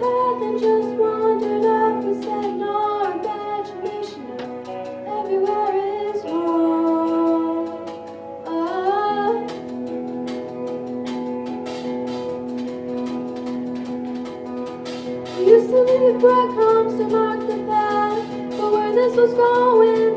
path and just wandered off with sad nor imagination. Everywhere is war. Used to leave breadcrumbs to mark the path, but where this was going,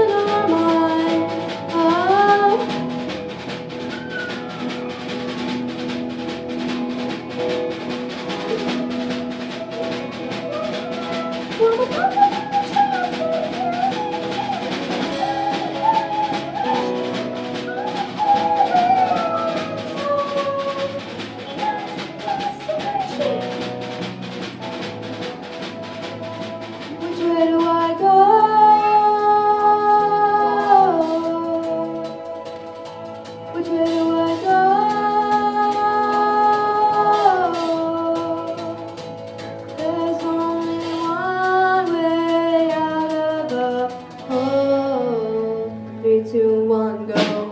one go.